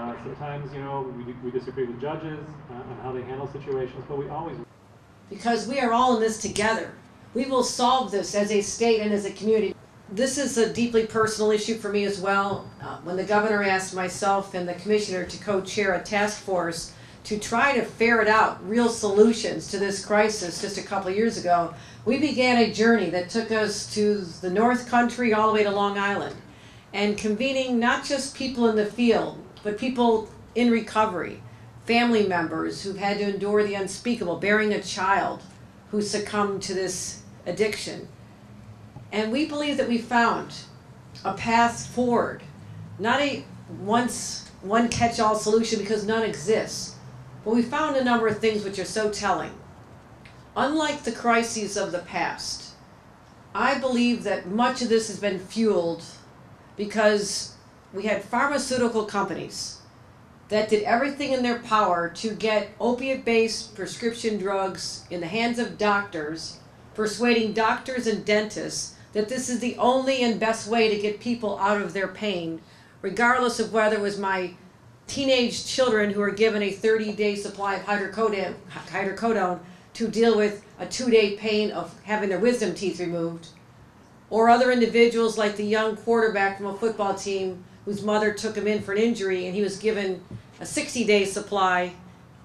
Uh, sometimes, you know, we, we disagree with judges uh, on how they handle situations, but we always because we are all in this together. We will solve this as a state and as a community. This is a deeply personal issue for me as well. Uh, when the governor asked myself and the commissioner to co-chair a task force to try to ferret out real solutions to this crisis just a couple years ago, we began a journey that took us to the North Country all the way to Long Island and convening not just people in the field, but people in recovery, family members who've had to endure the unspeakable, bearing a child who succumbed to this addiction. And we believe that we found a path forward, not a once one catch all solution because none exists, but we found a number of things which are so telling. Unlike the crises of the past, I believe that much of this has been fueled because we had pharmaceutical companies that did everything in their power to get opiate based prescription drugs in the hands of doctors, persuading doctors and dentists that this is the only and best way to get people out of their pain, regardless of whether it was my teenage children who are given a 30 day supply of hydrocodone, hydrocodone to deal with a two day pain of having their wisdom teeth removed, or other individuals like the young quarterback from a football team whose mother took him in for an injury and he was given a 60 day supply,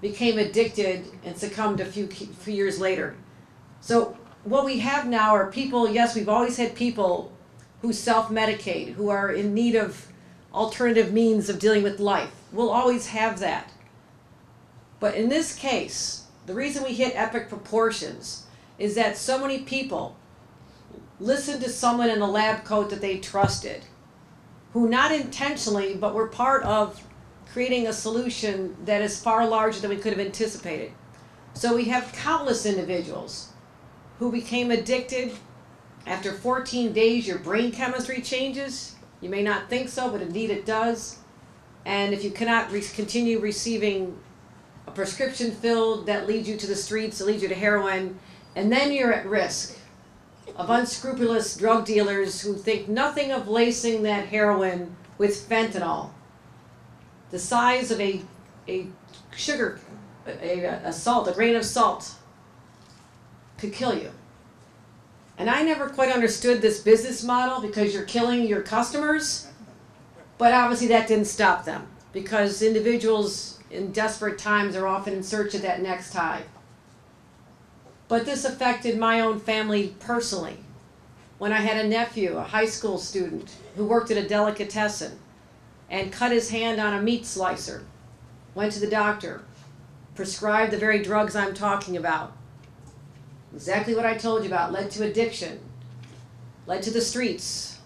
became addicted, and succumbed a few, few years later. So, what we have now are people, yes, we've always had people who self medicate, who are in need of alternative means of dealing with life. We'll always have that. But in this case, the reason we hit epic proportions is that so many people listened to someone in a lab coat that they trusted, who not intentionally, but were part of creating a solution that is far larger than we could have anticipated. So we have countless individuals who became addicted. After 14 days, your brain chemistry changes. You may not think so, but indeed it does. And if you cannot re- continue receiving a prescription filled that leads you to the streets, that leads you to heroin, and then you're at risk of unscrupulous drug dealers who think nothing of lacing that heroin with fentanyl, the size of a, a sugar, a, a salt, a grain of salt, could kill you. And I never quite understood this business model because you're killing your customers, but obviously that didn't stop them because individuals in desperate times are often in search of that next high. But this affected my own family personally. When I had a nephew, a high school student, who worked at a delicatessen and cut his hand on a meat slicer, went to the doctor, prescribed the very drugs I'm talking about. Exactly what I told you about led to addiction, led to the streets,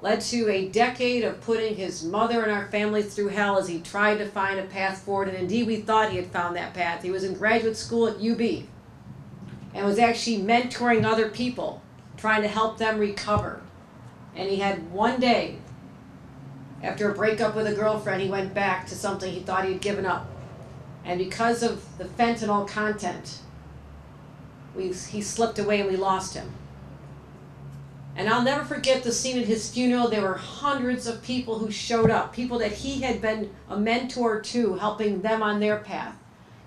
led to a decade of putting his mother and our family through hell as he tried to find a path forward. And indeed, we thought he had found that path. He was in graduate school at UB and was actually mentoring other people, trying to help them recover. And he had one day, after a breakup with a girlfriend, he went back to something he thought he'd given up. And because of the fentanyl content, we, he slipped away and we lost him. And I'll never forget the scene at his funeral. There were hundreds of people who showed up, people that he had been a mentor to, helping them on their path.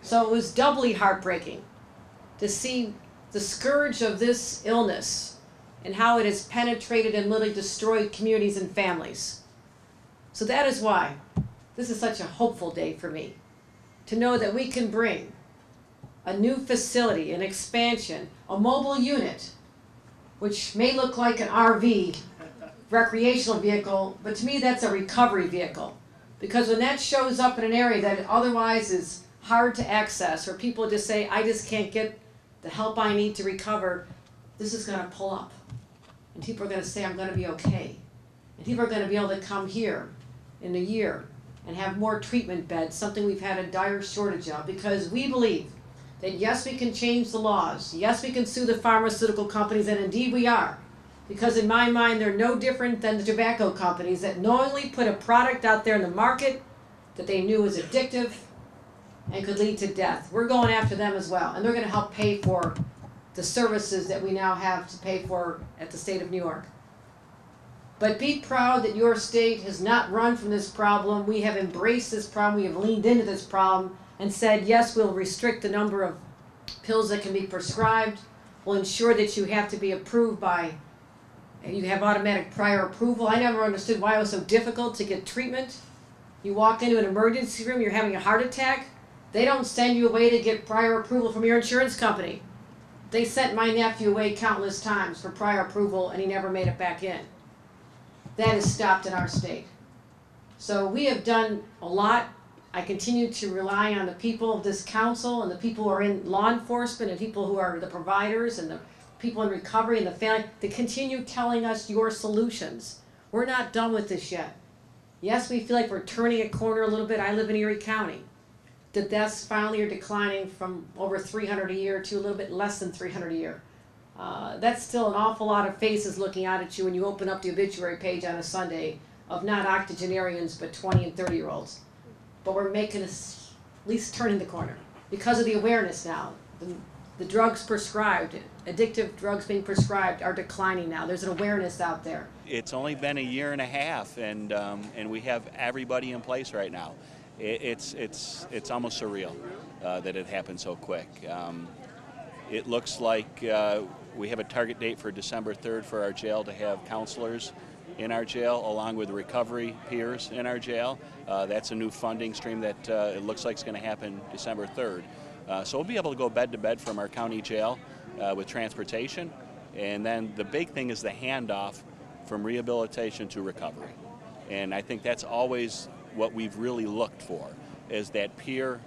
So it was doubly heartbreaking to see the scourge of this illness and how it has penetrated and literally destroyed communities and families. So that is why this is such a hopeful day for me to know that we can bring a new facility, an expansion, a mobile unit, which may look like an RV, recreational vehicle, but to me that's a recovery vehicle. Because when that shows up in an area that otherwise is hard to access, or people just say, I just can't get the help I need to recover, this is going to pull up. And people are going to say, I'm going to be okay. And people are going to be able to come here in a year and have more treatment beds, something we've had a dire shortage of, because we believe that yes, we can change the laws. Yes, we can sue the pharmaceutical companies, and indeed we are. Because in my mind, they're no different than the tobacco companies that knowingly put a product out there in the market that they knew was addictive and could lead to death. We're going after them as well, and they're going to help pay for the services that we now have to pay for at the state of New York. But be proud that your state has not run from this problem. We have embraced this problem. We have leaned into this problem and said, yes, we'll restrict the number of pills that can be prescribed. We'll ensure that you have to be approved by, and you have automatic prior approval. I never understood why it was so difficult to get treatment. You walk into an emergency room, you're having a heart attack. They don't send you away to get prior approval from your insurance company. They sent my nephew away countless times for prior approval and he never made it back in. That is stopped in our state. So we have done a lot. I continue to rely on the people of this council and the people who are in law enforcement and people who are the providers and the people in recovery and the family to continue telling us your solutions. We're not done with this yet. Yes, we feel like we're turning a corner a little bit. I live in Erie County. The deaths finally are declining from over 300 a year to a little bit less than 300 a year. Uh, that's still an awful lot of faces looking out at you when you open up the obituary page on a Sunday of not octogenarians but 20 and 30 year olds. But we're making at least turning the corner because of the awareness now. The, the drugs prescribed, addictive drugs being prescribed, are declining now. There's an awareness out there. It's only been a year and a half, and um, and we have everybody in place right now. It, it's it's it's almost surreal uh, that it happened so quick. Um, it looks like uh, we have a target date for December 3rd for our jail to have counselors in our jail, along with recovery peers in our jail. Uh, that's a new funding stream that uh, it looks like is going to happen December 3rd. Uh, so we'll be able to go bed to bed from our county jail uh, with transportation. And then the big thing is the handoff from rehabilitation to recovery. And I think that's always what we've really looked for, is that peer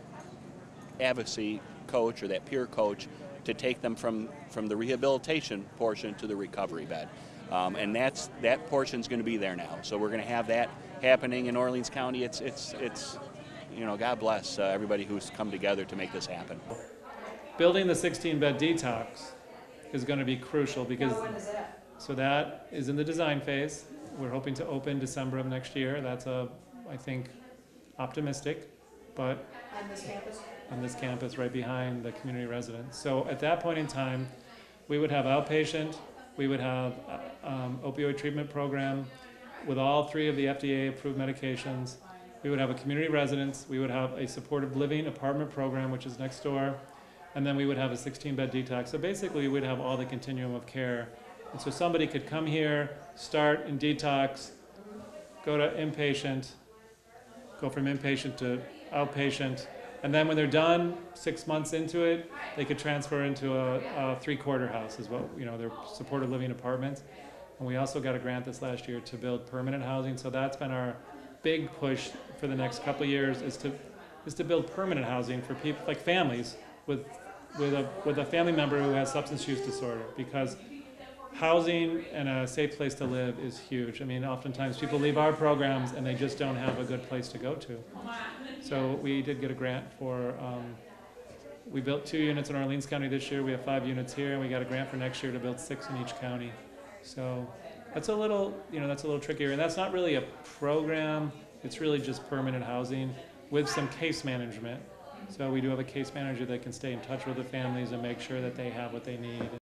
advocacy coach or that peer coach to take them from, from the rehabilitation portion to the recovery bed. Um, and that's that portion's going to be there now. So we're going to have that happening in Orleans County. It's it's it's you know God bless uh, everybody who's come together to make this happen. Building the 16-bed detox is going to be crucial because that? so that is in the design phase. We're hoping to open December of next year. That's a I think optimistic, but On this campus? on this campus right behind the community residence. So at that point in time, we would have outpatient, we would have uh, um, opioid treatment program with all three of the FDA-approved medications. We would have a community residence, we would have a supportive living apartment program, which is next door, and then we would have a 16-bed detox. So basically, we'd have all the continuum of care. And so somebody could come here, start in detox, go to inpatient, go from inpatient to outpatient, and then when they're done, six months into it, they could transfer into a, a three-quarter house, is what you know, their supported living apartments. And we also got a grant this last year to build permanent housing. So that's been our big push for the next couple of years is to is to build permanent housing for people like families with with a with a family member who has substance use disorder because housing and a safe place to live is huge. I mean, oftentimes people leave our programs and they just don't have a good place to go to. So we did get a grant for, um, we built two units in Orleans County this year, we have five units here, and we got a grant for next year to build six in each county. So that's a little, you know, that's a little trickier, and that's not really a program, it's really just permanent housing with some case management. So we do have a case manager that can stay in touch with the families and make sure that they have what they need.